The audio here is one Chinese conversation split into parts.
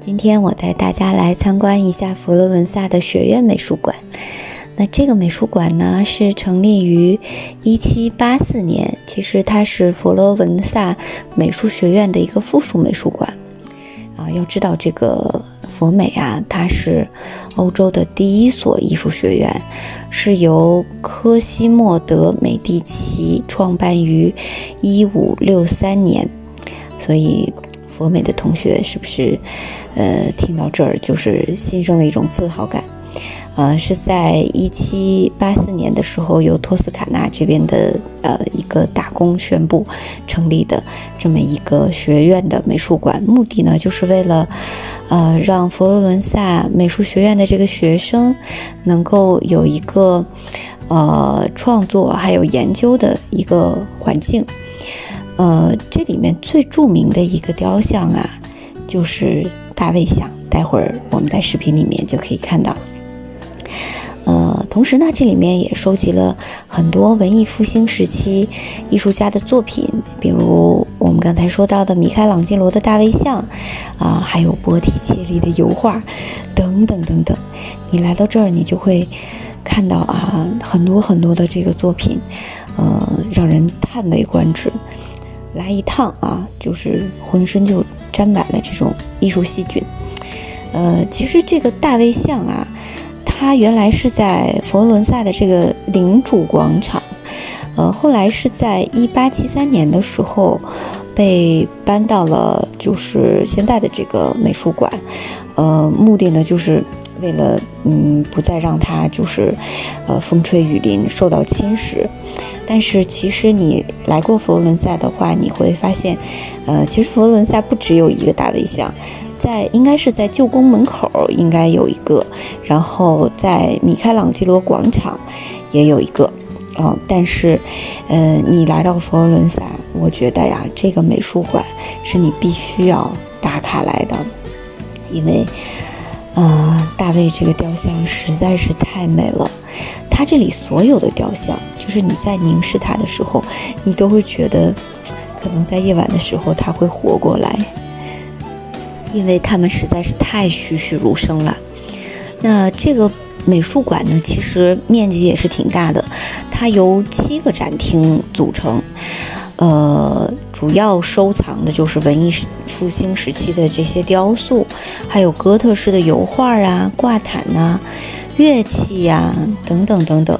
今天我带大家来参观一下佛罗伦萨的学院美术馆。那这个美术馆呢，是成立于1784年，其实它是佛罗伦萨美术学院的一个附属美术馆。啊，要知道这个佛美啊，它是欧洲的第一所艺术学院，是由科西莫德美第奇创办于1563年，所以。佛美的同学是不是，呃，听到这儿就是心生了一种自豪感？呃，是在一七八四年的时候，由托斯卡纳这边的呃一个大公宣布成立的这么一个学院的美术馆，目的呢，就是为了呃让佛罗伦萨美术学院的这个学生能够有一个呃创作还有研究的一个环境。呃，这里面最著名的一个雕像啊，就是大卫像。待会儿我们在视频里面就可以看到。呃，同时呢，这里面也收集了很多文艺复兴时期艺术家的作品，比如我们刚才说到的米开朗基罗的大卫像，啊，还有波提切利的油画，等等等等。你来到这儿，你就会看到啊，很多很多的这个作品，呃，让人叹为观止。来一趟啊，就是浑身就沾满了这种艺术细菌。呃，其实这个大卫像啊，它原来是在佛罗伦萨的这个领主广场，呃，后来是在一八七三年的时候被搬到了就是现在的这个美术馆。呃，目的呢就是为了嗯，不再让它就是呃风吹雨淋受到侵蚀。但是其实你来过佛罗伦萨的话，你会发现，呃，其实佛罗伦萨不只有一个大卫像，在应该是在旧宫门口应该有一个，然后在米开朗基罗广场也有一个，嗯，但是，呃，你来到佛罗伦萨，我觉得呀，这个美术馆是你必须要打卡来的，因为，呃，大卫这个雕像实在是太美了。它这里所有的雕像，就是你在凝视它的时候，你都会觉得，可能在夜晚的时候它会活过来，因为它们实在是太栩栩如生了。那这个美术馆呢，其实面积也是挺大的，它由七个展厅组成，呃，主要收藏的就是文艺复兴时期的这些雕塑，还有哥特式的油画啊、挂毯呐。乐器呀，等等等等，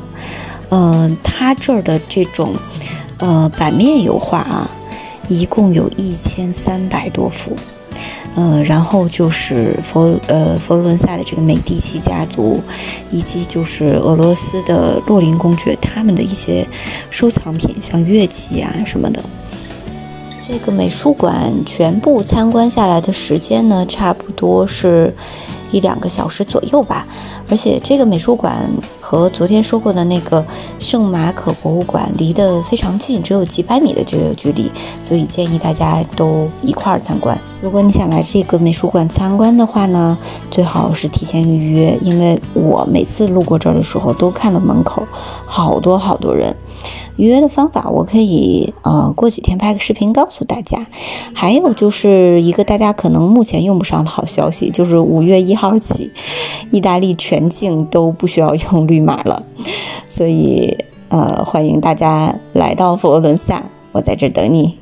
嗯，他这儿的这种，呃，版面油画啊，一共有一千三百多幅，呃，然后就是佛呃佛罗伦萨的这个美第奇家族，以及就是俄罗斯的洛林公爵他们的一些收藏品，像乐器啊什么的。这个美术馆全部参观下来的时间呢，差不多是。一两个小时左右吧，而且这个美术馆和昨天说过的那个圣马可博物馆离得非常近，只有几百米的这个距离，所以建议大家都一块儿参观。如果你想来这个美术馆参观的话呢，最好是提前预约，因为我每次路过这儿的时候都看到门口好多好多人。预约的方法，我可以呃过几天拍个视频告诉大家。还有就是一个大家可能目前用不上的好消息，就是五月一号起，意大利全境都不需要用绿码了。所以呃欢迎大家来到佛罗伦萨，我在这等你。